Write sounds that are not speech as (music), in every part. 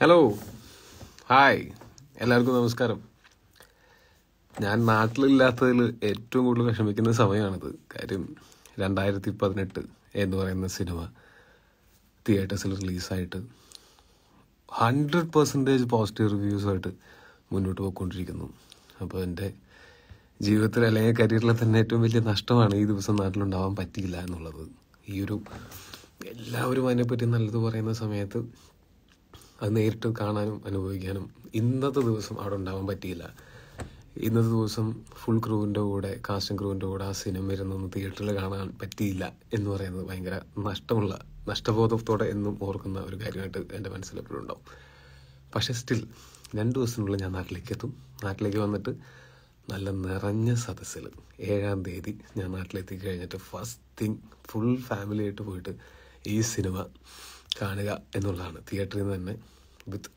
Hello hi എല്ലാവർക്കും നമസ്കാരം. ഞാൻ നാട്ടിലില്ലാത്തതിൽ ഏറ്റവും കൂടുതൽ വിഷമിക്കുന്ന സമയമാണിത്. കാര്യം രണ്ടായിരത്തി പതിനെട്ട് എന്ന് പറയുന്ന സിനിമ തിയേറ്റേഴ്സിൽ റിലീസായിട്ട് ഹൺഡ്രഡ് പെർസെന്റേജ് പോസിറ്റീവ് റിവ്യൂസുമായിട്ട് മുന്നോട്ട് പോയിക്കൊണ്ടിരിക്കുന്നു. അപ്പോൾ എന്റെ ജീവിതത്തിൽ അല്ലെങ്കിൽ കരിയറിൽ തന്നെ ഏറ്റവും വലിയ നഷ്ടമാണ് ഈ ദിവസം നാട്ടിലുണ്ടാവാൻ പറ്റിയില്ല എന്നുള്ളത്. ഈ ഒരു എല്ലാവരും അതിനെപ്പറ്റി നല്ലത് പറയുന്ന സമയത്ത് അത് നേരിട്ട് കാണാനും അനുഭവിക്കാനും ഇന്നത്തെ ദിവസം അവിടെ ഉണ്ടാവാൻ പറ്റിയില്ല. ഇന്നത്തെ ദിവസം ഫുൾ ക്രൂവിന്റെ കൂടെ കാസ്റ്റിംഗ് ക്രൂവിന്റെ കൂടെ ആ സിനിമ ഇരുന്നൊന്ന് തിയേറ്ററിൽ കാണാൻ പറ്റിയില്ല എന്ന് പറയുന്നത് ഭയങ്കര നഷ്ടമുള്ള നഷ്ടബോധത്തോടെ എന്നും ഓർക്കുന്ന ഒരു കാര്യമായിട്ട് എന്റെ മനസ്സിൽ എപ്പോഴും ഉണ്ടാവും. പക്ഷേ സ്റ്റിൽ രണ്ട് ദിവസത്തിനുള്ളിൽ ഞാൻ നാട്ടിലേക്ക് എത്തും. നാട്ടിലേക്ക് വന്നിട്ട് നല്ല നിറഞ്ഞ സദസ്സിൽ ഏഴാം തീയതി ഞാൻ നാട്ടിലെത്തി കഴിഞ്ഞിട്ട് ഫസ്റ്റ് തിങ് ഫുൾ ഫാമിലിയായിട്ട് പോയിട്ട് ഈ സിനിമ കാണുക എന്നുള്ളതാണ്. തിയേറ്ററിൽ നിന്ന് തന്നെ വിത്ത്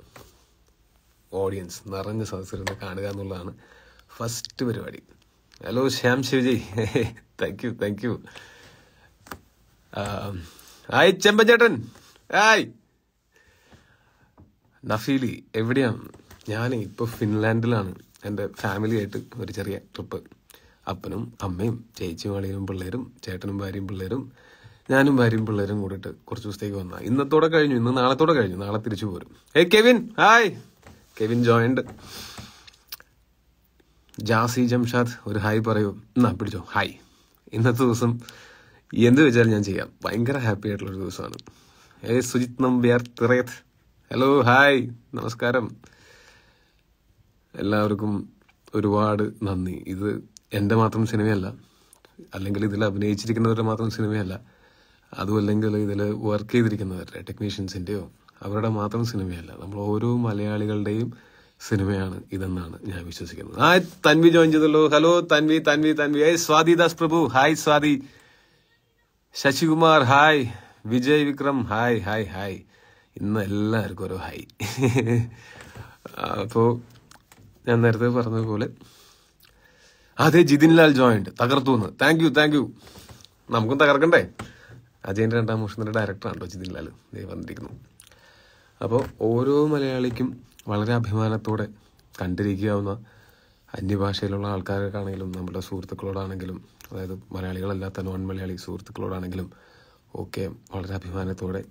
ഓഡിയൻസ് നിറഞ്ഞ സദസ്സിരുന്ന് കാണുക എന്നുള്ളതാണ് ഫസ്റ്റ് പരിപാടി. Hello Shyam Shivaji. Thank you thank you hi ചെമ്പഞ്ചേട്ടൻ hi. Nafeeli എവിടെയാണ്? ഞാൻ ഇപ്പോൾ ഫിൻലാൻഡിലാണ്. എന്റെ ഫാമിലിയായിട്ട് ഒരു ചെറിയ ട്രിപ്പ്. അപ്പനും അമ്മയും ചേച്ചിയും അളിയും പിള്ളേരും ചേട്ടനും ഭാര്യയും പിള്ളേരും ഞാനും ഭാര്യയും പിള്ളേരും കൂടിയിട്ട് കുറച്ച് ദിവസത്തേക്ക് വന്ന ഇന്നത്തോടെ കഴിഞ്ഞു ഇന്ന് നാളത്തോടെ കഴിഞ്ഞു. നാളെ തിരിച്ചു പോരും. ഏ Kevin hi. Kevin joined Jassi Jamshad ഒരു ഹായ് പറയൂ. എന്നാ പിടിച്ചോ. ഹായ്. ഇന്നത്തെ ദിവസം എന്ത് വെച്ചാലും ഞാൻ ചെയ്യാം. ഭയങ്കര ഹാപ്പി ആയിട്ടുള്ള ഒരു ദിവസമാണ്. ഏ സുജിത് നമ്പ്യാർ തിറയത്ത്. Hello hi. നമസ്കാരം. എല്ലാവർക്കും ഒരുപാട് നന്ദി. ഇത് എന്റെ മാത്രം സിനിമയല്ല അല്ലെങ്കിൽ ഇതിൽ അഭിനയിച്ചിരിക്കുന്നവരുടെ മാത്രം സിനിമയല്ല അതും അല്ലെങ്കിൽ ഇതിൽ വർക്ക് ചെയ്തിരിക്കുന്നവരുടെ ടെക്നീഷ്യൻസിന്റെയോ അവരുടെ മാത്രം സിനിമയല്ല. നമ്മൾ ഓരോ മലയാളികളുടെയും സിനിമയാണ് ഇതെന്നാണ് ഞാൻ വിശ്വസിക്കുന്നത്. ആ തൻവി ജോയിൻ ചെയ്തല്ലോ. Hello Thanvi Thanvi Thanvi. Hi Swathi Das Prabhu. Hi Swathi. Sasikumar hi Vijay Vikram hi hi hi ഇന്ന് എല്ലാവർക്കും ഓരോ ഹായ് അപ്പോൾ ഞാൻ നേരത്തെ പറഞ്ഞതുപോലെ അതെ ജിതിൻ ലാൽ തകർത്തു എന്ന് താങ്ക് യു താങ്ക് യു നമുക്കും തകർക്കണ്ടേ? അജയന്റെ രണ്ടാം മോഷണത്തിന്റെ ഡയറക്ടറാണ് ജിതിൻ ലാൽ വന്നിരിക്കുന്നു. അപ്പോൾ ഓരോ മലയാളിക്കും വളരെ അഭിമാനത്തോടെ കണ്ടിരിക്കാവുന്ന അന്യഭാഷയിലുള്ള ആൾക്കാർക്കാണെങ്കിലും നമ്മുടെ സുഹൃത്തുക്കളോടാണെങ്കിലും അതായത് മലയാളികളല്ലാത്ത നോൺ മലയാളി സുഹൃത്തുക്കളോടാണെങ്കിലും ഒക്കെ വളരെ അഭിമാനത്തോടെ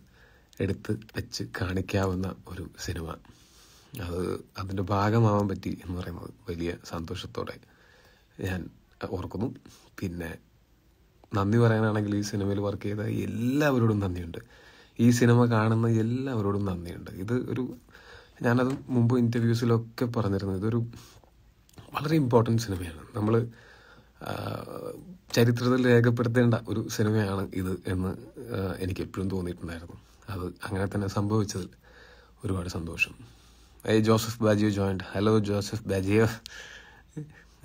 എടുത്ത് വെച്ച് കാണിക്കാവുന്ന ഒരു സിനിമ. അത് അതിന്റെ ഭാഗമാവാൻ പറ്റി എന്ന് പറയുന്നത് വലിയ സന്തോഷത്തോടെ ഞാൻ ഓർക്കുന്നു. പിന്നെ നന്ദി പറയാനാണെങ്കിൽ ഈ സിനിമയിൽ വർക്ക് ചെയ്ത എല്ലാവരോടും നന്ദിയുണ്ട്. ഈ സിനിമ കാണുന്ന എല്ലാവരോടും നന്ദിയുണ്ട്. ഇത് ഒരു ഞാനത് മുമ്പ് ഇന്റർവ്യൂസിലൊക്കെ പറഞ്ഞിരുന്നു ഇതൊരു വളരെ ഇമ്പോർട്ടന്റ് സിനിമയാണ്. നമ്മൾ ചരിത്രത്തിൽ രേഖപ്പെടുത്തേണ്ട ഒരു സിനിമയാണ് ഇത് എന്ന് എനിക്ക് എപ്പോഴും തോന്നിയിട്ടുണ്ടായിരുന്നു. അത് അങ്ങനെ തന്നെ സംഭവിച്ചതിൽ ഒരുപാട് സന്തോഷം. ഏ Joseph Baggio joined hello Joseph Baggio.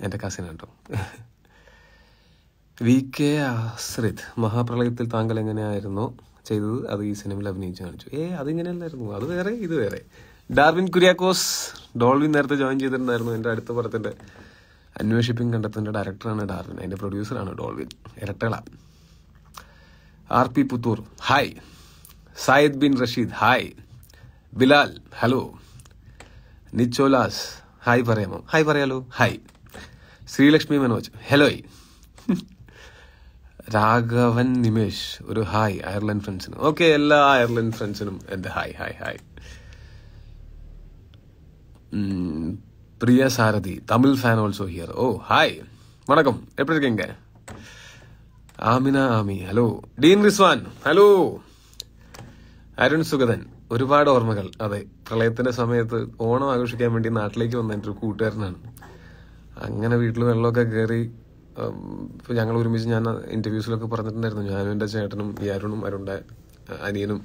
എന്റെ കസിൻ കേട്ടോ വി കെ ആശ്രിത് മഹാപ്രളയത്തിൽ താങ്കൾ എങ്ങനെയായിരുന്നു ചെയ്തത്? അത് ഈ സിനിമയിൽ അഭിനയിച്ച് കാണിച്ചു. ഏ അതിങ്ങനെയല്ലായിരുന്നു. അത് വേറെ ഇത് വേറെ. ഡാർവിൻ കുര്യാക്കോസ് ഡോൾവിൻ നേരത്തെ ജോയിൻ ചെയ്തിട്ടുണ്ടായിരുന്നു. എന്റെ അടുത്ത പടത്തിന്റെ അന്വേഷിപ്പിംഗ് കണ്ടെത്തുന്ന ഡയറക്ടറാണ് ഡാർവിൻ. അതിന്റെ പ്രൊഡ്യൂസറാണ് Dolwin. ഇരട്ടള R P Puthur. Hi. Sayid bin Rashid. Hi. Bilal. Hello. Nicholas. Hi പറയാമോ? ഹായ് പറയാലോ. ഹായ്. ശ്രീലക്ഷ്മി മനോജ്. ഹലോയ്. രാഘവൻ നിമേഷ് ഒരു ഹായ് അയർലൻഡ് ഫ്രണ്ട്സിന് ഓക്കെ എല്ലാ അയർലൻഡ് ഫ്രണ്ട്സിനും എന്റെ ഹായ് ഹായ് ഹായ് ഉം, Priya Sarathi Tamil fan also here oh hi വണക്കം എപ്പടി இருக்கீங்க Amina Ami hello Dean Rizwan hello Arun Sugathan ഒരുപാട് ഓർമ്മകൾ അതെ പ്രളയത്തിന്റെ സമയത്ത് ഓണം ആഘോഷിക്കാൻ വേണ്ടി നാട്ടിലേക്ക് വന്ന എൻ്റെ ഒരു കൂട്ടുകാരനാണ് അങ്ങനെ വീട്ടിൽ വെള്ളമൊക്കെ കയറി ഉം, ഇപ്പൊ ഞങ്ങൾ ഒരുമിച്ച് ഞാൻ ഇന്റർവ്യൂസിലൊക്കെ പറഞ്ഞിട്ടുണ്ടായിരുന്നു. ഞാനും എന്റെ ചേട്ടനും ഈ അരുണും അനിയനും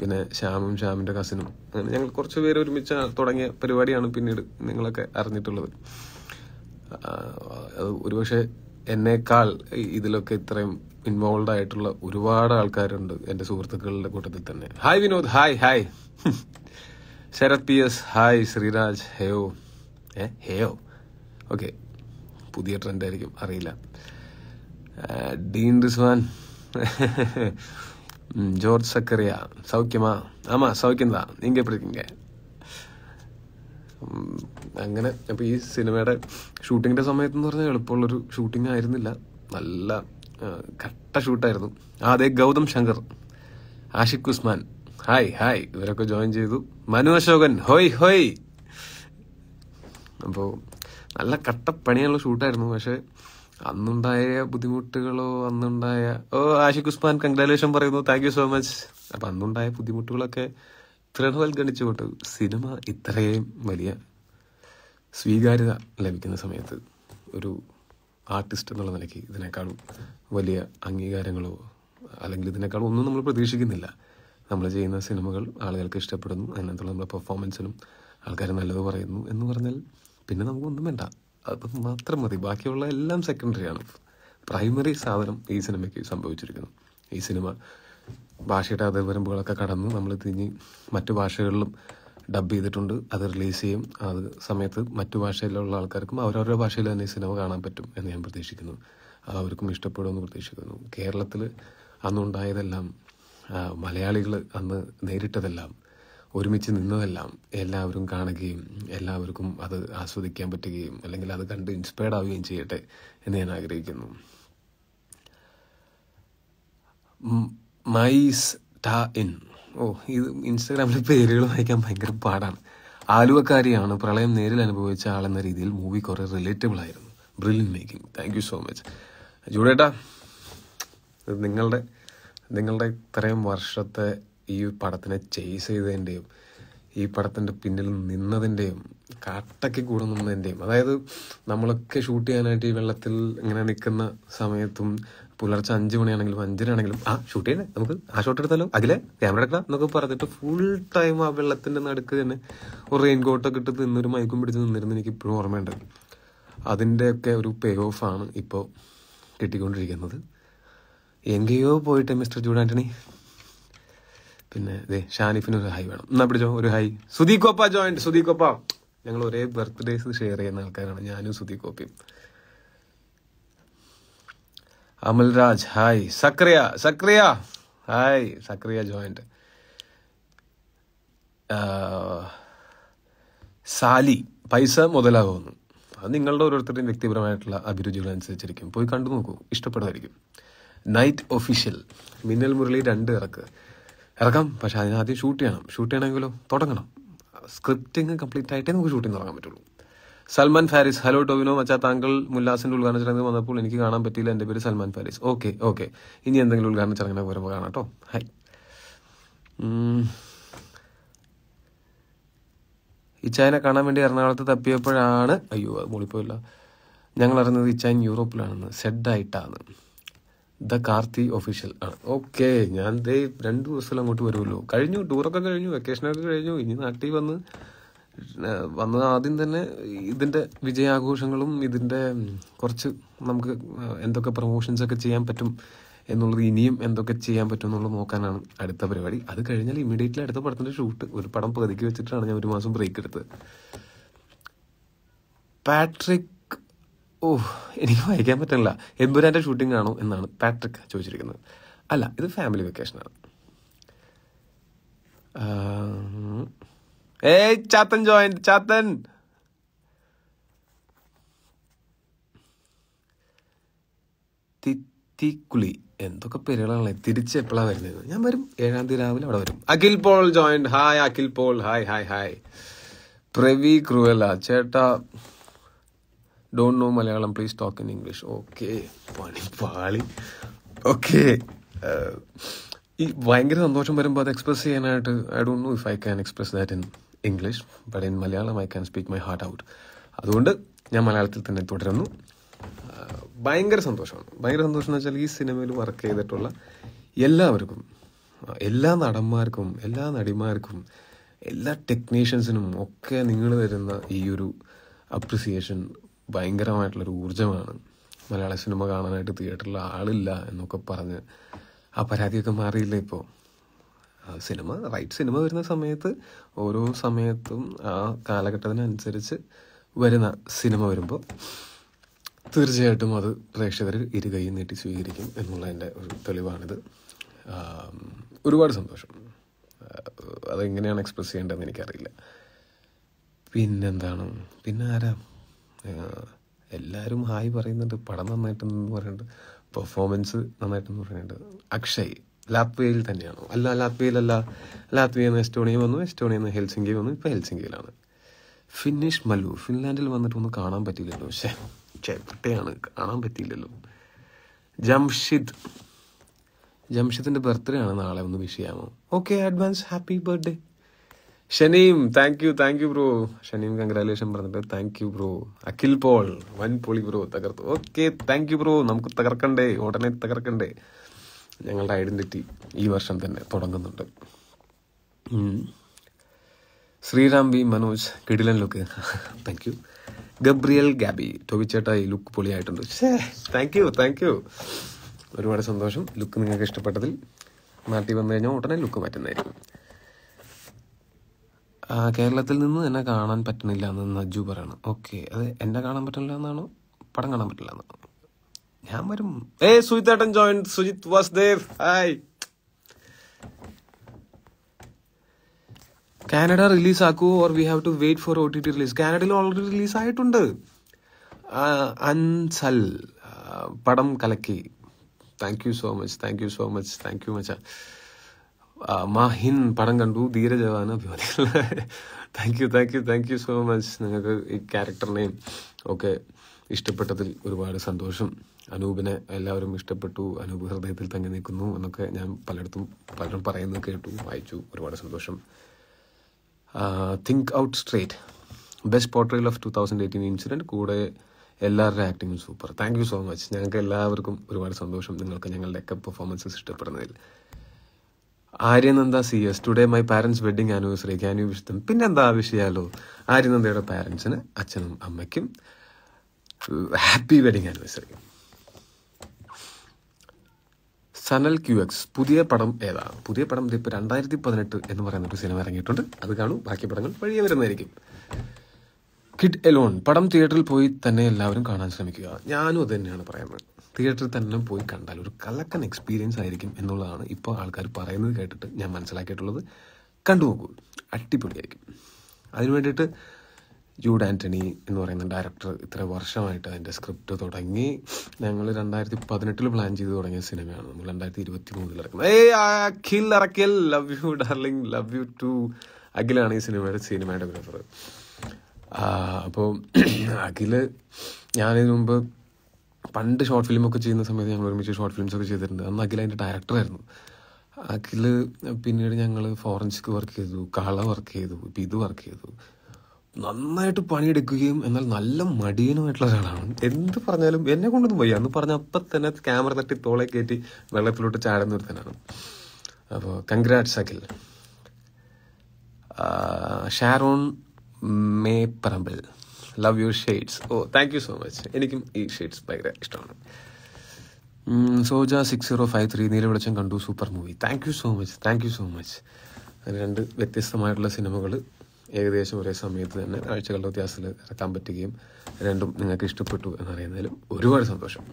പിന്നെ ശ്യാമും ശ്യാമിന്റെ കസിനും അങ്ങനെ ഞങ്ങൾ കുറച്ച് പേര് ഒരുമിച്ച് തുടങ്ങിയ പരിപാടിയാണ് പിന്നീട് നിങ്ങളൊക്കെ അറിഞ്ഞിട്ടുള്ളത്. അത് ഒരുപക്ഷെ എന്നേക്കാൾ ഇതിലൊക്കെ ഇത്രയും ഇൻവോൾവ് ആയിട്ടുള്ള ഒരുപാട് ആൾക്കാരുണ്ട് എന്റെ സുഹൃത്തുക്കളുടെ കൂട്ടത്തിൽ തന്നെ. Hi Vinod. Hi hi (laughs) Sarath P S. Hi Sreeraj. ഹേയോ ഏ? ഹേയോ ഓക്കെ പുതിയ ട്രെൻഡ് ആയിരിക്കും അറിയില്ല ആ, ഡീൻ റിസ്വാൻ (laughs) ம், ஜோர்ஜ் சக்கரியா சௌக்கியமா ஆமா சௌக்கியம் தான் நீங்க எப்படி இருக்கீங்க ഉം, അങ്ങനെ അപ്പോൾ ഈ സിനിമയുടെ ഷൂട്ടിങ്ങിൻ്റെ സമയത്ത് എന്ന് പറഞ്ഞാൽ എളുപ്പമുള്ളൊരു ഷൂട്ടിംഗ് ആയിരുന്നില്ല നല്ല ആ, കട്ട ഷൂട്ടായിരുന്നു ആ അതെ ഗൗതം ശങ്കർ ആഷിഖ് ഉസ്മാൻ ഹായ് ഹായ് ഇവരൊക്കെ ജോയിൻ ചെയ്തു മനു അശോകൻ ഹോയ് ഹോയ് അപ്പോൾ നല്ല കട്ടപ്പണിയുള്ള ഷൂട്ടായിരുന്നു. പക്ഷെ അന്നുണ്ടായ ബുദ്ധിമുട്ടുകളോ അന്നുണ്ടായ ഓ ആഷിഖ് ഉസ്മാൻ കൺഗ്രാലേഷൻ പറയുന്നു. താങ്ക് യു സോ മച്ച് അപ്പം അന്നുണ്ടായ ബുദ്ധിമുട്ടുകളൊക്കെ തൃണവൽഗണിച്ചുകൊണ്ട് സിനിമ ഇത്രയും വലിയ സ്വീകാര്യത ലഭിക്കുന്ന സമയത്ത് ഒരു ആർട്ടിസ്റ്റ് എന്നുള്ള നിലയ്ക്ക് ഇതിനേക്കാളും വലിയ അംഗീകാരങ്ങളോ അല്ലെങ്കിൽ ഇതിനേക്കാളും ഒന്നും നമ്മൾ പ്രതീക്ഷിക്കുന്നില്ല. നമ്മൾ ചെയ്യുന്ന സിനിമകൾ ആളുകൾക്ക് ഇഷ്ടപ്പെടുന്നു. അതിനകത്തുള്ള നമ്മുടെ പെർഫോമൻസിനും ആൾക്കാർ നല്ലത് പറയുന്നു എന്ന് പറഞ്ഞാൽ പിന്നെ നമുക്കൊന്നും വേണ്ട. അത് മാത്രം മതി. ബാക്കിയുള്ള എല്ലാം സെക്കൻഡറി ആണ്. പ്രൈമറി സാധനം ഈ സിനിമയ്ക്ക് സംഭവിച്ചിരിക്കുന്നു. ഈ സിനിമ ഭാഷയുടെ അതിർവരമ്പുകളൊക്കെ കടന്ന് നമ്മൾ തിരിഞ്ഞ് മറ്റു ഭാഷകളിലും ഡബ് ചെയ്തിട്ടുണ്ട്. അത് റിലീസ് ചെയ്യും. അത് സമയത്ത് മറ്റു ഭാഷയിലുള്ള ആൾക്കാർക്കും അവരവരുടെ ഭാഷയിൽ തന്നെ ഈ സിനിമ കാണാൻ പറ്റും എന്ന് ഞാൻ പ്രതീക്ഷിക്കുന്നു. അവർക്കും ഇഷ്ടപ്പെടുമെന്ന് പ്രതീക്ഷിക്കുന്നു. കേരളത്തിൽ അന്നുണ്ടായതെല്ലാം മലയാളികൾ അന്ന് നേരിട്ടതെല്ലാം ഒരുമിച്ച് നിന്നതെല്ലാം എല്ലാവരും കാണുകയും എല്ലാവർക്കും അത് ആസ്വദിക്കാൻ പറ്റുകയും അല്ലെങ്കിൽ അത് കണ്ട് ഇൻസ്പയർഡ് ആവുകയും ചെയ്യട്ടെ എന്ന് ഞാൻ ആഗ്രഹിക്കുന്നു. മൈസ് ടാ ഇൻ. ഓ ഇത് ഇൻസ്റ്റാഗ്രാമിലെ പേരുകൾ വായിക്കാൻ ഭയങ്കര പാടാണ്. ആലുവക്കാരിയാണ് പ്രളയം നേരിൽ അനുഭവിച്ച ആളെന്ന രീതിയിൽ മൂവി കുറേ റിലേറ്റബിൾ ആയിരുന്നു. Brilliant making thank you so much ജൂഡേട്ടാ നിങ്ങളുടെ നിങ്ങളുടെ ഇത്രയും വർഷത്തെ ഈ പടത്തിനെ ചേസ് ചെയ്തതിന്റെയും ഈ പടത്തിന്റെ പിന്നിൽ നിന്നതിന്റെയും കാട്ടയ്ക്ക് കൂടെ നിന്നതിന്റെയും അതായത് നമ്മളൊക്കെ ഷൂട്ട് ചെയ്യാനായിട്ട് ഈ വെള്ളത്തിൽ ഇങ്ങനെ നിൽക്കുന്ന സമയത്തും പുലർച്ചെ അഞ്ച് മണിയാണെങ്കിലും അഞ്ചരയാണെങ്കിലും ആ ഷൂട്ട് ചെയ്യണേ നമുക്ക് ആ ഷോട്ട് എടുത്താലോ? അതിലെ ക്യാമറ എടുക്കാം എന്നൊക്കെ പറഞ്ഞിട്ട് ഫുൾ ടൈം ആ വെള്ളത്തിന്റെ നടുക്ക് തന്നെ ഒരു റെയിൻ കോട്ടൊക്കെ ഇട്ട് നിന്നൊരു മയക്കും പിടിച്ച് നിന്നിരുന്ന് എനിക്ക് ഇപ്പോഴും ഓർമ്മയുണ്ട്. അതിന്റെയൊക്കെ ഒരു പേ ഓഫാണ് ഇപ്പോൾ കിട്ടിക്കൊണ്ടിരിക്കുന്നത്. എങ്കെയോ പോയിട്ട് മിസ്റ്റർ ജൂഡ് ആന്റണി. പിന്നെ ദേ ഷാനിഫിന് ഒരു ഹൈ വേണം. എന്നാ പിടിച്ചോ? ഒരു ഹൈ സുദീകോപ്പ ജോയിന്റ് സുദീകോപ്പ ഞങ്ങൾ ഒരേ ബർത്ത്ഡേസ് ഷെയർ ചെയ്യുന്ന ആൾക്കാരാണ്. ഞാനും സുദീകോപ്പയും Amalraj hi Zakariya Zakariya. Hi Zakariya joined Sally പൈസ മുതലാകുമെന്ന് അത് നിങ്ങളുടെ ഓരോരുത്തരുടെയും വ്യക്തിപരമായിട്ടുള്ള അഭിരുചികൾ അനുസരിച്ചിരിക്കും. പോയി കണ്ടു നോക്കൂ. ഇഷ്ടപ്പെടുമായിരിക്കും. നൈറ്റ് ഒഫീഷ്യൽ മിന്നൽ മുരളി രണ്ട് ഇറക്ക്. ഇറക്കാം പക്ഷെ അതിനാദ്യം ഷൂട്ട് ചെയ്യണം. ഷൂട്ട് ചെയ്യണമെങ്കിലോ? തുടങ്ങണം. സ്ക്രിപ്റ്റിംഗ് കംപ്ലീറ്റ് ആയിട്ടേ നമുക്ക് ഷൂട്ടിംഗ് തുടങ്ങാൻ പറ്റുള്ളൂ. സൽമാൻ ഫാരിസ്. ഹലോ ടോവിനോ. മച്ചാ താങ്കൾ മുല്ലാസിന്റെ ഉദ്ഘാടന ചടങ്ങ് വന്നപ്പോൾ എനിക്ക് കാണാൻ പറ്റിയില്ല. എന്റെ പേര് സൽമാൻ ഫാരിസ്. ഓക്കെ ഓക്കെ ഇനി എന്തെങ്കിലും ഉദ്ഘാടന ചടങ്ങിനെ വരുമ്പോൾ കാണാം കേട്ടോ. ഹൈ. ഇച്ചായനെ കാണാൻ വേണ്ടി എറണാകുളത്ത് തപ്പിയപ്പോഴാണ് അയ്യോ അത് മൂളിപ്പോയില്ല. ഞങ്ങൾ അറിഞ്ഞത് ഇച്ചായൻ യൂറോപ്പിലാണെന്ന്. സെഡായിട്ടാണ് ദ കാർത്തി ഒഫീഷ്യൽ ആണ്. ഓക്കെ ഞാൻ ദേ രണ്ട് ദിവസം അങ്ങോട്ട് വരുമല്ലോ. കഴിഞ്ഞു ടൂറൊക്കെ കഴിഞ്ഞു വെക്കേഷനൊക്കെ കഴിഞ്ഞു. ഇനി നാട്ടിൽ വന്ന് വന്ന് ആദ്യം തന്നെ ഇതിന്റെ വിജയാഘോഷങ്ങളും ഇതിന്റെ കുറച്ച് നമുക്ക് എന്തൊക്കെ പ്രൊമോഷൻസ് ഒക്കെ ചെയ്യാൻ പറ്റും എന്നുള്ളത് ഇനിയും എന്തൊക്കെ ചെയ്യാൻ പറ്റും എന്നുള്ളത് നോക്കാനാണ് അടുത്ത പരിപാടി. അത് കഴിഞ്ഞാൽ ഇമ്മീഡിയറ്റ്ലി അടുത്ത പടത്തിന്റെ ഷൂട്ട് ഒരു പടം പകുതിക്ക് വെച്ചിട്ടാണ് ഞാൻ ഒരു മാസം ബ്രേക്ക് എടുത്തത്. പാട്രിക് ഓ എനിക്ക് വായിക്കാൻ പറ്റണില്ല. എമ്പുരാന്റെ ഷൂട്ടിംഗ് ആണോ എന്നാണ് പാട്രിക് ചോദിച്ചിരിക്കുന്നത്. അല്ല ഇത് ഫാമിലി വെക്കേഷനാണ് ഏയ് ചാത്തൻ ജോയിന്റ് ചാത്തൻ! തിത്തിക്കുളി എന്തൊക്കെ പേരുകളാണല്ലേ? തിരിച്ച് എപ്പോഴാണ് വരുന്നത്? ഞാൻ വരും ഏഴാം തീയതി രാവിലെ അവിടെ വരും. Akhil Paul joined hi Akhil Paul. Hi hi hi Pravi ക്രൂവല ചേട്ടാ don't know Malayalam please talk in English okay പണി പാളി. ഓക്കെ ഈ ഭയങ്കര സന്തോഷം വരുമ്പോൾ അത് എക്സ്പ്രസ് ചെയ്യാനായിട്ട് I don't know if I can express that in English but in Malayalam I can speak my heart out അതുകൊണ്ട് ഞാൻ മലയാളത്തിൽ തന്നെ തുടരുന്നു. ഭയങ്കര സന്തോഷമാണ്. ഭയങ്കര സന്തോഷം എന്ന് വെച്ചാൽ ഈ സിനിമയിൽ വർക്ക് ചെയ്തിട്ടുള്ള എല്ലാവർക്കും എല്ലാ നടന്മാർക്കും എല്ലാ നടിമാർക്കും എല്ലാ ടെക്നീഷ്യൻസിനും ഒക്കെ നിങ്ങൾ തരുന്ന ഈ ഒരു അപ്രിസിയേഷൻ ഭയങ്കരമായിട്ടുള്ളൊരു ഊർജമാണ്. മലയാള സിനിമ കാണാനായിട്ട് തിയേറ്ററിൽ ആളില്ല എന്നൊക്കെ പറഞ്ഞ് ആ പരാതിയൊക്കെ മാറിയില്ല ഇപ്പോൾ സിനിമ റൈറ്റ് സിനിമ വരുന്ന സമയത്ത് ഓരോ സമയത്തും ആ കാലഘട്ടത്തിനനുസരിച്ച് വരുന്ന സിനിമ വരുമ്പോൾ തീർച്ചയായിട്ടും അത് പ്രേക്ഷകർ ഇരുകൈ നീട്ടി സ്വീകരിക്കും എന്നുള്ളതിന്റെ ഒരു തെളിവാണിത്. ഒരുപാട് സന്തോഷം. അതെങ്ങനെയാണ് എക്സ്പ്രസ് ചെയ്യേണ്ടതെന്ന് എനിക്കറിയില്ല. പിന്നെന്താണ്? പിന്നെ ആരാ? എല്ലാവരും ഹായ് പറയുന്നുണ്ട് പടം നന്നായിട്ടെന്ന് പറയുന്നുണ്ട് പെർഫോമൻസ് നന്നായിട്ടെന്ന് പറയുന്നുണ്ട്. അക്ഷയ് ലാത്വിയയിൽ തന്നെയാണ്? അല്ല ലാത്വിയയിലല്ല ലാത്വിയ നിന്ന് എസ്റ്റോണിയ വന്നു എസ്റ്റോണിയ നിന്ന് ഹെൽസിംഗി വന്നു ഇപ്പോൾ ഹെൽസിംഗിയിലാണ്. ഫിനിഷ് മലു ഫിൻലാൻഡിൽ വന്നിട്ടൊന്നും കാണാൻ പറ്റിയില്ലല്ലോ പക്ഷേ ചേട്ടയാണ് കാണാൻ പറ്റിയില്ലല്ലോ. ജംഷിദ് ജംഷിദിന്റെ ബർത്ത്ഡേ ആണ് നാളെ ഒന്ന് വിഷ് ചെയ്യാമോ? Okay advance happy birthday Shaneem thank you thank you bro Shaneem congratulation പറഞ്ഞിട്ട് thank you bro Akhil Paul വൻ പൊളി ബ്രോ തകർത്തു. ഓക്കെ താങ്ക് യു ബ്രോ നമുക്ക് തകർക്കണ്ടേ? ഉടനെ തകർക്കണ്ടേ? ഞങ്ങളുടെ ഐഡന്റിറ്റി ഈ വർഷം തന്നെ തുടങ്ങുന്നുണ്ട്. ശ്രീറാം ബി മനോജ് കിടിലൻ look thank you Gabriel Gabi. ടോബിച്ചേട്ട ഈ ലുക്ക് പൊളിയായിട്ടുണ്ട്. താങ്ക് യു താങ്ക് യു ഒരുപാട് സന്തോഷം. ലുക്ക് നിങ്ങൾക്ക് ഇഷ്ടപ്പെട്ടതിൽ. നാട്ടിൽ വന്നു കഴിഞ്ഞാൽ ഉടനെ ലുക്ക് മാറ്റുന്നതായിരിക്കും. കേരളത്തിൽ നിന്ന് എന്നെ കാണാൻ പറ്റുന്നില്ല എന്ന് നജു പറയണം. ഓക്കെ അത് എന്നെ കാണാൻ പറ്റില്ല എന്നാണോ? പടം കാണാൻ പറ്റില്ല എന്നാണോ? ഞാൻ വരും. ഏ സുജിത്തേട്ടൻ join Sujith Vasudev. Hi Canada release ആക്കൂ or we have to wait for O T T release കാനഡയിൽ ഓൾറെഡി റിലീസ് ആയിട്ടുണ്ട്. അൻസൽ. പടം കലക്കി. Thank you so much thank you so much thank you മച്ച. മാഹിൻ പടം കണ്ടു. ധീരജവാന അഭിമാനികൾ thank you thank you thank you so much നിങ്ങൾക്ക് ഈ ക്യാരക്ടറിനെയും ഒക്കെ ഇഷ്ടപ്പെട്ടതിൽ ഒരുപാട് സന്തോഷം. അനൂപിനെ എല്ലാവരും ഇഷ്ടപ്പെട്ടു. അനൂപ് ഹൃദയത്തിൽ തങ്ങി നിൽക്കുന്നു എന്നൊക്കെ ഞാൻ പലയിടത്തും പലരും പറയുന്നത് കേട്ടു വായിച്ചു. ഒരുപാട് സന്തോഷം. Think out straight best portrayal of two thousand eighteen incident കൂടെ എല്ലാവരുടെ ആക്ടിങ്ങും super thank you so much ഞങ്ങൾക്ക് എല്ലാവർക്കും ഒരുപാട് സന്തോഷം. നിങ്ങൾക്ക് ഞങ്ങളുടെയൊക്കെ performances ഇഷ്ടപ്പെടുന്നതിൽ. Aryananda C S today my parents wedding anniversary can you wish them പിന്നെന്താ വിഷയാലോ? ആര്യനന്ദയുടെ പാരൻസിന് അച്ഛനും അമ്മയ്ക്കും happy wedding anniversary. Sanal Q X പുതിയ പടം ഏതാ? പുതിയ പടം ഇതിപ്പോൾ രണ്ടായിരത്തി പതിനെട്ട് എന്ന് പറയുന്ന ഒരു സിനിമ ഇറങ്ങിയിട്ടുണ്ട്. അത് കാണും ബാക്കി പടങ്ങൾ വഴിയെ വരുന്നതായിരിക്കും. കിഡ് എലോൺ പടം തിയേറ്ററിൽ പോയി തന്നെ എല്ലാവരും കാണാൻ ശ്രമിക്കുക. ഞാനും അത് തന്നെയാണ് പറയുന്നത് തിയേറ്ററിൽ തന്നെ പോയി കണ്ടാൽ ഒരു കലക്കൻ എക്സ്പീരിയൻസ് ആയിരിക്കും എന്നുള്ളതാണ് ഇപ്പോൾ ആൾക്കാർ പറയുന്നത് കേട്ടിട്ട് ഞാൻ മനസ്സിലാക്കിയിട്ടുള്ളത്. കണ്ടു നോക്കൂ അടിപൊളിയായിരിക്കും. അതിനു വേണ്ടിയിട്ട് ജൂഡ് ആന്റണി എന്ന് പറയുന്ന ഡയറക്ടർ ഇത്ര വർഷമായിട്ട് അതിന്റെ സ്ക്രിപ്റ്റ് തുടങ്ങി. ഞങ്ങൾ രണ്ടായിരത്തി പതിനെട്ടിൽ പ്ലാൻ ചെയ്ത് തുടങ്ങിയ സിനിമയാണ്. നമ്മൾ രണ്ടായിരത്തി ഇരുപത്തി മൂന്നിൽ ഇറക്കുന്നത് ഏ Akhil Arakkal love you darling love you too അഖിലാണ് ഈ സിനിമയുടെ സിനിമാറ്റോഗ്രാഫർ അപ്പോൾ (clears throat) അഖിൽ ഞാനിതിനു മുമ്പ് പണ്ട് ഷോർട്ട് ഫിലിം ഒക്കെ ചെയ്യുന്ന സമയത്ത് ഞങ്ങൾ ഒരുമിച്ച് ഷോർട്ട് ഫിലിംസ് ഒക്കെ ചെയ്തിട്ടുണ്ട്. അന്ന് അഖിൽ അതിന്റെ ഡയറക്ടറായിരുന്നു അഖിൽ പിന്നീട് ഞങ്ങൾ ഫോറൻസിക് വർക്ക് ചെയ്തു കള വർക്ക് ചെയ്തു ഇപ്പം ഇത് വർക്ക് ചെയ്തു. നന്നായിട്ട് പണിയെടുക്കുകയും എന്നാൽ നല്ല മടിയനുമായിട്ടുള്ള ഒരാളാണ്. എന്ത് പറഞ്ഞാലും എന്നെ കൊണ്ടൊന്നും വയ്യ. എന്ന് പറഞ്ഞ അപ്പം തന്നെ ക്യാമറ തട്ടി തോളെ കയറ്റി വെള്ളത്തിലോട്ട് ചാടുന്ന ഒരുത്തനാണ്. അപ്പോൾ കൺഗ്രാറ്റ്സ് അഖിൽ. ഷാരോൺ മേ പറമ്പിൽ love you shades oh thank you so much എനിക്കും ഈ ഷെയ്ഡ്സ് ഭയങ്കര ഇഷ്ടമാണ്. Soja six zero five three Neela Velicham കണ്ടു super movie thank you so much thank you so much രണ്ട് വ്യത്യസ്തമായിട്ടുള്ള സിനിമകൾ ഏകദേശം ഒരേ സമയത്ത് തന്നെ ആഴ്ചകളുടെ വ്യത്യാസത്തിൽ ഇറക്കാൻ പറ്റുകയും രണ്ടും നിങ്ങൾക്ക് ഇഷ്ടപ്പെട്ടു എന്നറിയുന്നതിലും ഒരുപാട് സന്തോഷം.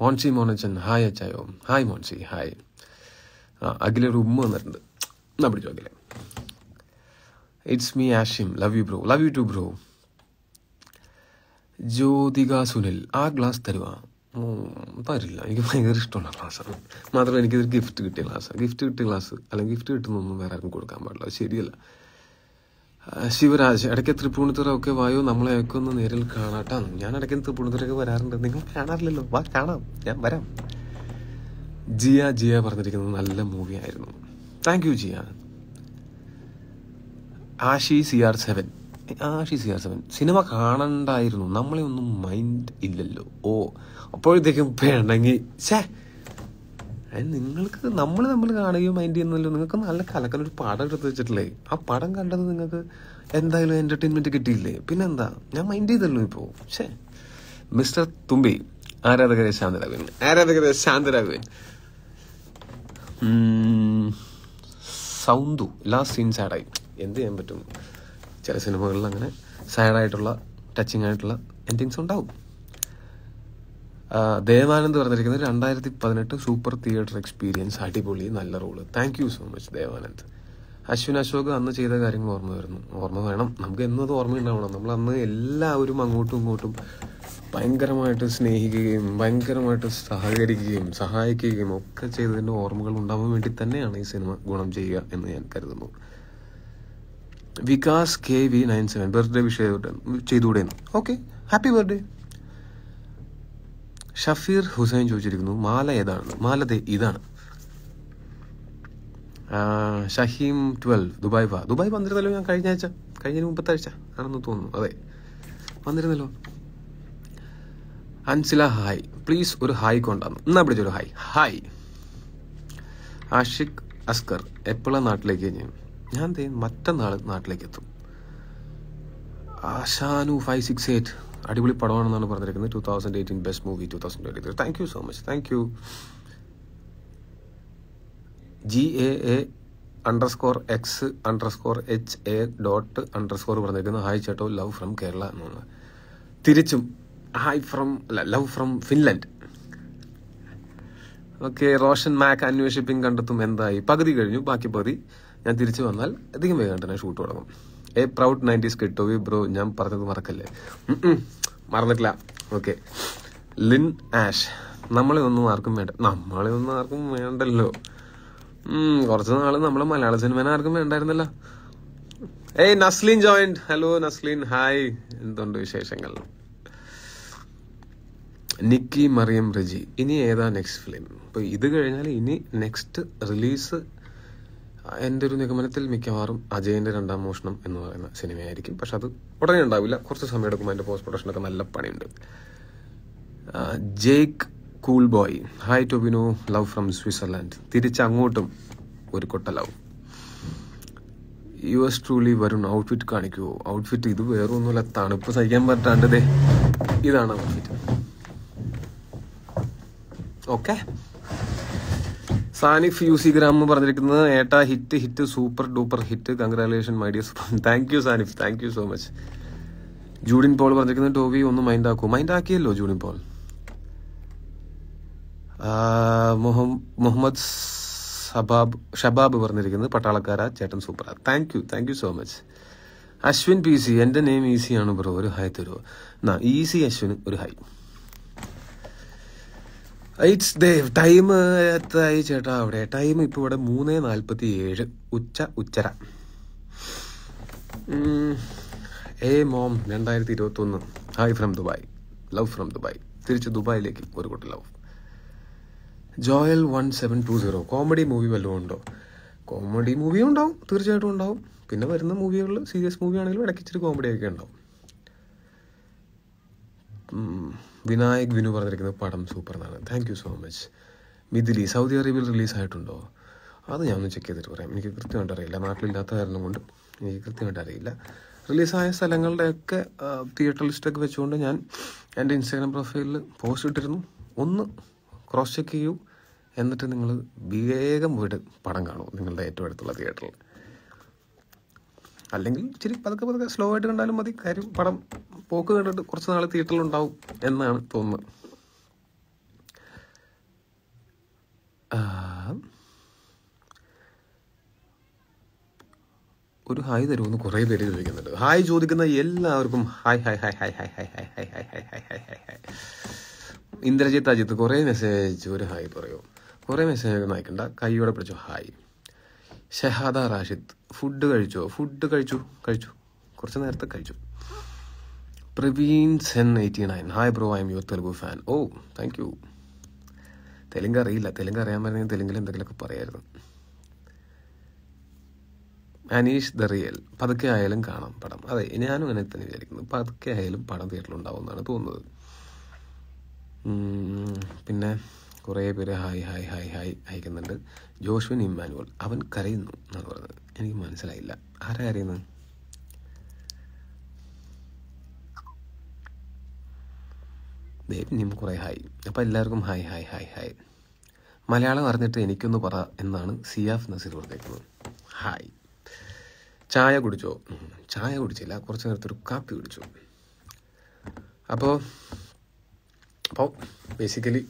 മോൻസി മോനച്ചൻ ഹായ് അച്ചായോ. ഹായ് മോൻസി ഹായ് ആ അഖിലൊരു ഉമ്മ വന്നിട്ടുണ്ട്. എന്നാ പിടിച്ചോ it's me Ashim love you bro love you too bro Jyothika Sunil ആ ഗ്ലാസ് തരുവാ? തരില്ല. എനിക്ക് ഭയങ്കര ഇഷ്ടമുള്ള ഗ്ലാസ്സാണ് മാത്രമല്ല എനിക്കിതൊരു ഗിഫ്റ്റ് കിട്ടിയ ഗ്ലാസ് ഗിഫ്റ്റ് കിട്ടിയ ഗ്ലാസ് അല്ലെങ്കിൽ ഗിഫ്റ്റ് കിട്ടുന്നൊന്നും വേറെ ആർക്കും കൊടുക്കാൻ പാടില്ല. ശരിയല്ല. ശിവരാജ് ഇടയ്ക്ക് തൃപ്പൂണിത്തുറ ഒക്കെ വായോ? നമ്മളെയൊക്കെ ഒന്ന് നേരിൽ കാണാട്ടാണ് ഞാൻ ഇടയ്ക്ക് തൃപ്പൂണിത്തുറയൊക്കെ വരാറുണ്ട്. നിങ്ങൾ കാണാറില്ലല്ലോ. വാ കാണാം. ഞാൻ വരാം. ജിയ ജിയ പറഞ്ഞിരിക്കുന്നത് നല്ല മൂവിയായിരുന്നു thank you Jiya. Ashi C R seven. Ashi C R seven. Cinema കാണണ്ടായിരുന്നു. നമ്മളെ ഒന്നും മൈൻഡ് ഇല്ലല്ലോ. ഓ അപ്പോഴത്തേക്കും വേണമെങ്കിൽ നിങ്ങൾക്ക് നമ്മൾ നമ്മൾ കാണുകയും മൈൻഡ് ചെയ്യുന്നല്ലോ നിങ്ങൾക്ക് നല്ല കലക്കൽ ഒരു പടം എടുത്ത് വെച്ചിട്ടില്ലേ? ആ പടം കണ്ടത് നിങ്ങൾക്ക് എന്തായാലും എന്റർടൈൻമെന്റ് കിട്ടിയില്ലേ? പിന്നെന്താ? ഞാൻ മൈൻഡ് ചെയ്തല്ലോ ഇപ്പോ. ഛേ മിസ്റ്റർ തുമ്പി ആരാധകരെ ശാന്തരാഘവൻ ആരാധകരെ ശാന്തരാഘവൻ ഉം, സൗന്ദു ലാസ്റ്റ് സീൻസ് സാഡായി എന്ത് ചെയ്യാൻ പറ്റും? ചില സിനിമകളിൽ അങ്ങനെ സാഡായിട്ടുള്ള ടച്ചിങ് ആയിട്ടുള്ള എൻഡിങ്സ് ഉണ്ടാവും. ദേവാനന്ദ് പറഞ്ഞിരിക്കുന്നത് രണ്ടായിരത്തി പതിനെട്ട് സൂപ്പർ തിയേറ്റർ എക്സ്പീരിയൻസ് അടിപൊളി നല്ല role thank you so much Devanand. Ashwin Ashok അന്ന് ചെയ്ത കാര്യങ്ങൾ ഓർമ്മ വരുന്നു. ഓർമ്മ വേണം. നമുക്ക് എന്നത് ഓർമ്മയുണ്ടാവണം. നമ്മൾ അന്ന് എല്ലാവരും അങ്ങോട്ടും ഇങ്ങോട്ടും ഭയങ്കരമായിട്ട് സ്നേഹിക്കുകയും ഭയങ്കരമായിട്ട് സഹകരിക്കുകയും സഹായിക്കുകയും ഒക്കെ ചെയ്തതിന്റെ ഓർമ്മകൾ ഉണ്ടാവാൻ വേണ്ടി തന്നെയാണ് ഈ സിനിമ ഗുണം ചെയ്യുക എന്ന് ഞാൻ കരുതുന്നു. Vikas K V nine seven birthday wish ചെയ്തുകൂടെ okay happy birthday Shafeer Hussain ചോദിച്ചിരിക്കുന്നു മാല ഏതാണ് മാലതെ ഇതാണ്. ഷഹീം ട്വൽവ് ദുബായ് വാ. ദുബായ് വന്നിരുന്നല്ലോ ഞാൻ കഴിഞ്ഞ ആഴ്ച. കഴിഞ്ഞ മുപ്പത്താഴ്ച ആണെന്ന് തോന്നുന്നു. അതെ. വന്നിരുന്നല്ലോ. അൻസില ഹായ് പ്ലീസ് ഒരു ഹായ് കൊണ്ടാന്ന് എന്നാ പിടിച്ചൊരു ഹായ് ഹായ് ആഷിഖ് അസ്കർ എപ്പോഴാണ് നാട്ടിലേക്ക് ഞാൻ ഞാൻ ദേ മറ്റന്നാൾ നാട്ടിലേക്ക് എത്തും ആശാനു ഫൈവ് സിക്സ് എയ്റ്റ് അടിപൊളി പടമാണെന്നാണ് പറഞ്ഞിരിക്കുന്നത്. Two thousand eighteen best movie two thousand twenty three thank you so much thank you G A A underscore X underscore H A dot underscore പറഞ്ഞിരിക്കുന്നത് ഹായ് ചേട്ടോ ലവ് ഫ്രം കേരള എന്നാണ്. തിരിച്ചും hi from love from Finland okay Roshan Mac അന്വേഷിപ്പിംഗ് കണ്ടെത്തും എന്തായി? പകുതി കഴിഞ്ഞു ബാക്കി പകുതി. ഞാൻ തിരിച്ചു വന്നാൽ അധികം വേഗം തന്നെ ഷൂട്ട് തുടങ്ങും. എ പ്രൗഡ് നയന്റീസ് കിട്ടോവി ബ്രോ ഞാൻ പറഞ്ഞത് മറക്കല്ലേ? മറന്നിട്ടില്ല. ഓക്കെ ലിൻ ആഷ് നമ്മളെ ഒന്നും ആർക്കും വേണ്ട നമ്മളെ ഒന്നും ആർക്കും വേണ്ടല്ലോ. കുറച്ച് നാൾ നമ്മളെ മലയാള സിനിമേനെ ആർക്കും വേണ്ടായിരുന്നല്ലോ. ഏയ് Naslen joined hello Naslen. Hi എന്തുണ്ട് വിശേഷങ്ങൾ? നിക്കി മറിയം റജി. ഇനി ഏതാ നെക്സ്റ്റ് ഫിലിം അപ്പൊ ഇത് കഴിഞ്ഞാൽ ഇനി നെക്സ്റ്റ് റിലീസ് എന്റെ ഒരു നിഗമനത്തിൽ മിക്കവാറും അജയന്റെ രണ്ടാം മോഷണം എന്ന് പറയുന്ന സിനിമയായിരിക്കും. പക്ഷെ അത് ഉടനെ ഉണ്ടാവില്ല. കുറച്ച് സമയം എടുക്കും അതിന്റെ പോസ്റ്റ് പ്രൊഡക്ഷനൊക്കെ നല്ല പണിയുണ്ട്. Jake cool boy. Hi Tovino. Love from Switzerland തിരിച്ചങ്ങോട്ടും ഒരു കൊട്ട love you yes truly Varun outfit കാണിക്കുമോ outfit ഇത് വേറെ ഒന്നുമില്ല തണുപ്പ് സഹിക്കാൻ പറ്റാണ്ടതേ ഇതാണ് outfit okay Sanif U C gram പറഞ്ഞിരിക്കുന്നത് ഏട്ടാ hit hit super duper hit. Congratulation my dear thank you Sanif thank you so much Judin Paul പറഞ്ഞിരിക്കുന്നത് ടോവി ഒന്ന് മൈൻഡ് ആക്കൂ. മൈൻഡ് ആക്കിയല്ലോ ജൂഡിൻ പോൾ. മുഹമ്മദ് സബാബ് ഷബാബ് പറഞ്ഞിരിക്കുന്നത് പട്ടാളക്കാര ചേട്ടൻ super thank you thank you so much Ashwin P C എന്റെ നെയിം ഈസിയാണ് ആണ് ബ്രോ. ഒരു ഹൈ തരുമോ എന്നാ ഈസി അശ്വിന് ഒരു ഹായ് ഇറ്റ്സ് ദേവ് ടൈം എത്രയായി ചേട്ടാ അവിടെ. ടൈം ഇപ്പോൾ ഇവിടെ മൂന്ന് നാൽപ്പത്തി ഏഴ് ഉച്ച ഉച്ചര. ഏ മോം രണ്ടായിരത്തി ഇരുപത്തി ഒന്ന് hi from Dubai love from Dubai തിരിച്ച് ദുബായിലേക്ക് ഒരു കൂട്ടം love Joel one seven two zero. Comedy movie വല്ലതും ഉണ്ടോ? കോമഡി മൂവി ഉണ്ടാവും തീർച്ചയായിട്ടും ഉണ്ടാവും. പിന്നെ വരുന്ന മൂവികളിൽ സീരിയസ് മൂവി ആണെങ്കിലും ഇടയ്ക്ക് ഇച്ചിരി കോമഡിയൊക്കെ ഉണ്ടാവും. വിനായക് വിനു പറഞ്ഞിരിക്കുന്ന പടം സൂപ്പർ എന്നാണ് thank you so much Mithili Saudi അറേബ്യയിൽ റിലീസ് ആയിട്ടുണ്ടോ അത് ഞാൻ ഒന്ന് ചെക്ക് ചെയ്തിട്ട് പറയാം. എനിക്ക് കൃത്യമായിട്ട് അറിയില്ല. നാട്ടിലില്ലാത്ത കാരണം കൊണ്ട് എനിക്ക് കൃത്യമായിട്ട് അറിയില്ല. റിലീസായ സ്ഥലങ്ങളുടെയൊക്കെ തിയേറ്റർ ലിസ്റ്റൊക്കെ വെച്ചുകൊണ്ട് ഞാൻ എന്റെ ഇൻസ്റ്റാഗ്രാം പ്രൊഫൈലിൽ പോസ്റ്റ് ഇട്ടിരുന്നു. ഒന്ന് ക്രോസ് ചെക്ക് ചെയ്യൂ. എന്നിട്ട് നിങ്ങൾ വേഗം പോയിട്ട് പടം കാണൂ നിങ്ങളുടെ ഏറ്റവും അടുത്തുള്ള തിയേറ്ററിൽ അല്ലെങ്കിൽ ഇച്ചിരി പതുക്കെ പതുക്കെ സ്ലോ ആയിട്ട് കണ്ടാലും മതി കാര്യം പടം പോക്ക് കണ്ടിട്ട് കുറച്ച് നാൾ തിയേറ്ററിൽ ഉണ്ടാവും എന്നാണ് തോന്നുന്നത് ഒരു ഹായ് തരുമെന്ന് കുറേ പേര് ചോദിക്കുന്നുണ്ട് ഹായ് ചോദിക്കുന്ന എല്ലാവർക്കും hi hi hi hi hi hi hi hi hi hi hi hi hi Indrajith Ajith കുറേ മെസ്സേജ് അയച്ചു ഒരു ഹായ് പറയോ കുറേ മെസ്സേജ് അയക്കണ്ട കൈയോടെ പിടിച്ചു ഹായ് ഷെഹാദ റാഷിദ് ഫുഡ് കഴിച്ചോ ഫുഡ് കഴിച്ചു കഴിച്ചു കുറച്ച് നേരത്തെ കഴിച്ചു Praveen Sen eighty nine hi bro I am your Telugu fan oh thank you Telugu അറിയില്ല തെലുങ്ക് അറിയാൻ പറഞ്ഞാൽ തെലുങ്കിൽ എന്തെങ്കിലുമൊക്കെ പറയായിരുന്നു അനീഷ് ദ റിയൽ പതുക്കെ ആയാലും കാണാം പടം അതെ ഞാനും അങ്ങനെ തന്നെ വിചാരിക്കുന്നു പതുക്കെ ആയാലും പടം തിയേറ്ററിൽ എന്നാണ് തോന്നുന്നത് പിന്നെ കുറേ പേര് ഹായ് ഹായ് ഹായ് ഹായ് അയക്കുന്നുണ്ട് ജോഷ്വിൻ ഇമ്മാനുവൽ അവൻ കരയുന്നു എന്നാണ് പറഞ്ഞത് എനിക്ക് മനസ്സിലായില്ല. ആരാ കരയുന്നത് ദേവിനിയും കുറേ ഹായ്. അപ്പോൾ എല്ലാവർക്കും hi hi hi hi. Malayalam അറിഞ്ഞിട്ട് എനിക്കൊന്ന് പറ എന്നാണ് സിയാഫ് നസീർ കൊടുത്തേക്കുന്നത് ഹായ്. ചായ കുടിച്ചോ? ചായ കുടിച്ചില്ല. കുറച്ച് നേരത്തൊരു കാപ്പി കുടിച്ചു. അപ്പോൾ അപ്പോൾ ബേസിക്കലി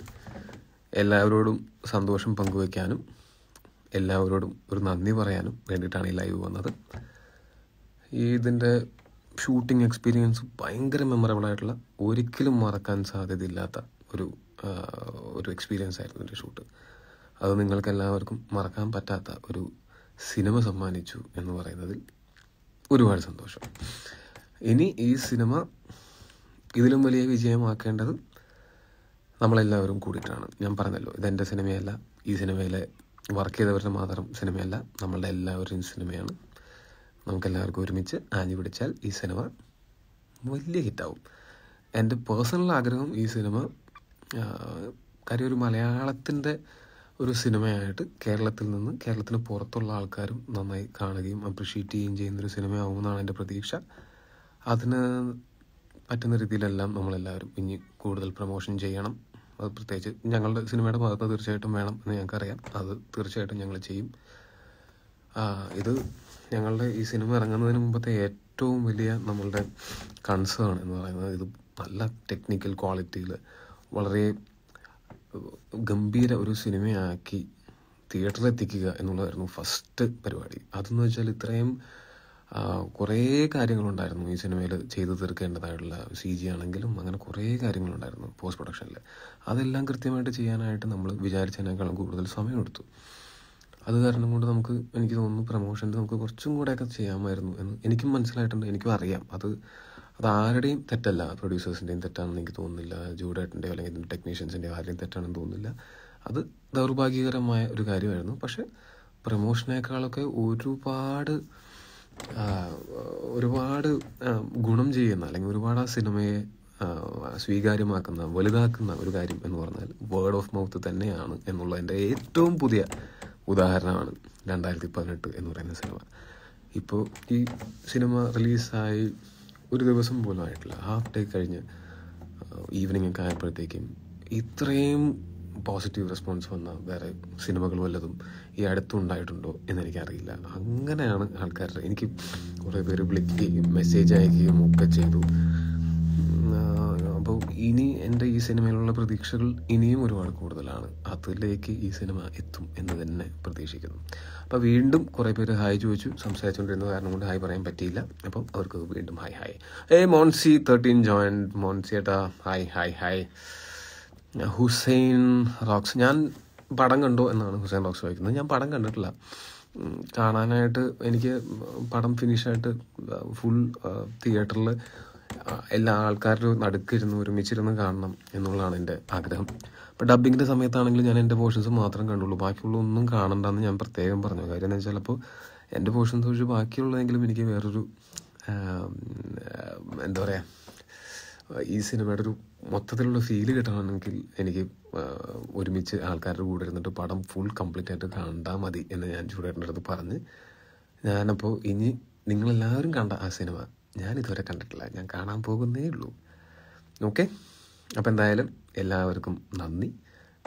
എല്ലാവരോടും സന്തോഷം പങ്കുവയ്ക്കാനും എല്ലാവരോടും ഒരു നന്ദി പറയാനും വേണ്ടിയിട്ടാണ് ഈ ലൈവ് വന്നത്. ഈ ഇതിന്റെ ഷൂട്ടിംഗ് എക്സ്പീരിയൻസ് ഭയങ്കര മെമ്മറബിൾ ആയിട്ടുള്ള ഒരിക്കലും മറക്കാൻ സാധ്യതയില്ലാത്ത ഒരു ഒരു എക്സ്പീരിയൻസ് ആയിരുന്നു എന്റെ ഷൂട്ട് അത് നിങ്ങൾക്ക് എല്ലാവർക്കും മറക്കാൻ പറ്റാത്ത ഒരു സിനിമ സമ്മാനിച്ചു എന്ന് പറയുന്നതിൽ ഒരുപാട് സന്തോഷം. ഇനി ഈ സിനിമ ഇതിലും വലിയ വിജയമാക്കേണ്ടത് നമ്മളെല്ലാവരും കൂടിയിട്ടാണ്. ഞാൻ പറഞ്ഞല്ലോ ഇതെന്റെ സിനിമയല്ല ഈ സിനിമയിലെ വർക്ക് ചെയ്തവരുടെ മാത്രം സിനിമയല്ല നമ്മളുടെ എല്ലാവരുടെയും സിനിമയാണ്. നമുക്കെല്ലാവർക്കും ഒരുമിച്ച് ആഞ്ഞു പിടിച്ചാൽ ഈ സിനിമ വലിയ ഹിറ്റാവും. എന്റെ പേഴ്സണൽ ആഗ്രഹം ഈ സിനിമ കാര്യം ഒരു മലയാളത്തിന്റെ ഒരു സിനിമയായിട്ട് കേരളത്തിൽ നിന്ന് കേരളത്തിന് പുറത്തുള്ള ആൾക്കാരും നന്നായി കാണുകയും അപ്രിഷ്യേറ്റ് ചെയ്യുകയും ചെയ്യുന്നൊരു സിനിമയാവുമെന്നാണ് എന്റെ പ്രതീക്ഷ. അതിന് പറ്റുന്ന രീതിയിലെല്ലാം നമ്മളെല്ലാവരും ഇനി കൂടുതൽ പ്രൊമോഷൻ ചെയ്യണം. അത് പ്രത്യേകിച്ച് ഞങ്ങളുടെ സിനിമയുടെ ഭാഗത്ത് തീർച്ചയായിട്ടും വേണം എന്ന് ഞങ്ങൾക്കറിയാം. അത് തീർച്ചയായിട്ടും ഞങ്ങൾ ചെയ്യും. ഇത് ഞങ്ങളുടെ ഈ സിനിമ ഇറങ്ങുന്നതിന് മുമ്പത്തെ ഏറ്റവും വലിയ നമ്മളുടെ കൺസേൺ എന്ന് പറയുന്നത് ഇത് നല്ല ടെക്നിക്കൽ ക്വാളിറ്റിയിൽ വളരെ ഗംഭീര ഒരു സിനിമയാക്കി തിയേറ്ററിൽ എത്തിക്കുക എന്നുള്ളതായിരുന്നു ഫസ്റ്റ് പരിപാടി. അതെന്ന് വെച്ചാൽ ഇത്രയും കുറേ കാര്യങ്ങളുണ്ടായിരുന്നു ഈ സിനിമയിൽ ചെയ്തു തീർക്കേണ്ടതായിട്ടുള്ള സി ജി ആണെങ്കിലും അങ്ങനെ കുറേ കാര്യങ്ങളുണ്ടായിരുന്നു. പോസ്റ്റ് പ്രൊഡക്ഷനിൽ അതെല്ലാം കൃത്യമായിട്ട് ചെയ്യാനായിട്ട് നമ്മൾ വിചാരിച്ചതിനേക്കാളും കൂടുതൽ സമയം എടുത്തു. അത് കാരണം കൊണ്ട് നമുക്ക് എനിക്ക് തോന്നുന്നു പ്രമോഷന്റെ നമുക്ക് കുറച്ചും കൂടെയൊക്കെ ചെയ്യാമായിരുന്നു എന്ന് എനിക്കും മനസ്സിലായിട്ടുണ്ട് എനിക്കും അറിയാം. അത് അത് ആരുടെയും തെറ്റല്ല. പ്രൊഡ്യൂസേഴ്സിന്റെയും തെറ്റാണെന്ന് എനിക്ക് തോന്നുന്നില്ല. ജൂഡേട്ടന്റെയോ അല്ലെങ്കിൽ ടെക്നീഷ്യൻസിന്റെയോ ആരുടെയും തെറ്റാണെന്ന് തോന്നുന്നില്ല. അത് ദൗർഭാഗ്യകരമായ ഒരു കാര്യമായിരുന്നു. പക്ഷേ പ്രൊമോഷനേക്കാളൊക്കെ ഒരുപാട് ഒരുപാട് ഗുണം ചെയ്യുന്ന അല്ലെങ്കിൽ ഒരുപാട് ആ സിനിമയെ സ്വീകാര്യമാക്കുന്ന വലുതാക്കുന്ന ഒരു കാര്യം എന്ന് പറഞ്ഞാൽ വേർഡ് ഓഫ് മൗത്ത് തന്നെയാണ് എന്നുള്ളതിന്റെ ഏറ്റവും പുതിയ ഉദാഹരണമാണ് രണ്ടായിരത്തി പതിനെട്ട് എന്ന് പറയുന്ന സിനിമ. ഇപ്പോൾ ഈ സിനിമ റിലീസായി ഒരു ദിവസം പോലും ആയിട്ടില്ല. ഹാഫ് ഡേ കഴിഞ്ഞ് ഈവനിങ് ഒക്കെ ആയപ്പോഴത്തേക്കും ഇത്രയും പോസിറ്റീവ് റെസ്പോൺസ് വന്ന വേറെ സിനിമകൾ വല്ലതും ഈ അടുത്തുണ്ടായിട്ടുണ്ടോ എന്ന് എനിക്കറിയില്ല അങ്ങനെയാണ് ആൾക്കാരുടെ എനിക്ക് കുറേ പേര് വിളിക്കുകയും മെസ്സേജ് അയക്കുകയും ഒക്കെ ചെയ്തു. അപ്പോൾ ഇനി എന്റെ ഈ സിനിമയിലുള്ള പ്രതീക്ഷകൾ ഇനിയും ഒരുപാട് കൂടുതലാണ്. അതിലേക്ക് ഈ സിനിമ എത്തും എന്ന് തന്നെ പ്രതീക്ഷിക്കുന്നു. അപ്പോൾ വീണ്ടും കുറേ പേര് ഹായ് ചോദിച്ചു. സംസാരിച്ചുകൊണ്ടിരുന്ന കാരണം കൊണ്ട് ഹായ് പറയാൻ പറ്റിയില്ല. അപ്പം അവർക്ക് വീണ്ടും ഹായ് ഹായ്. ഏ മോൺസി തേർട്ടീൻ ജോയിൻ മോൺസി ഏട്ടാ hi hi hi. Hussain rocks. ഞാൻ പടം കണ്ടോ എന്നാണ് ഹുസൈൻ റോക്സ് ചോദിക്കുന്നത്. ഞാൻ പടം കണ്ടിട്ടില്ല. കാണാനായിട്ട് എനിക്ക് പടം ഫിനിഷായിട്ട് ഫുൾ തിയേറ്ററിൽ എല്ലാ ആൾക്കാരുടെ നടുക്കിരുന്ന് ഒരുമിച്ചിരുന്ന് കാണണം എന്നുള്ളതാണ് എന്റെ ആഗ്രഹം. അപ്പോൾ ഡബ്ബിങ്ങിന്റെ സമയത്താണെങ്കിലും ഞാൻ എന്റെ പോർഷൻസ് മാത്രം കണ്ടുള്ളൂ. ബാക്കിയുള്ള ഒന്നും കാണണ്ടെന്ന് ഞാൻ പ്രത്യേകം പറഞ്ഞു. കാര്യം എന്ന് വെച്ചാൽ അപ്പോൾ എന്റെ പോർഷൻസ് ഒഴിച്ച് ബാക്കിയുള്ളതെങ്കിലും എനിക്ക് വേറൊരു എന്താ പറയുക ഈ സിനിമയുടെ ഒരു മൊത്തത്തിലുള്ള ഫീൽ കിട്ടണമെങ്കിൽ എനിക്ക് ഒരുമിച്ച് ആൾക്കാരുടെ കൂടെ ഇരുന്നിട്ട് പടം ഫുൾ കംപ്ലീറ്റ് ആയിട്ട് കണ്ടാൽ മതി എന്ന് ഞാൻ ചൂടേട്ടന്റെ അടുത്ത് പറഞ്ഞ് ഞാനപ്പോൾ ഇനി നിങ്ങളെല്ലാവരും കണ്ട ആ സിനിമ ഞാൻ ഇതുവരെ കണ്ടിട്ടില്ല. ഞാൻ കാണാൻ പോകുന്നേ ഉള്ളൂ ഓക്കെ അപ്പോൾ എന്തായാലും എല്ലാവർക്കും നന്ദി.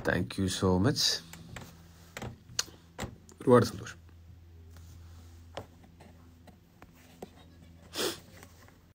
താങ്ക് യു സോ മച്ച് ഒരുപാട് സന്തോഷം.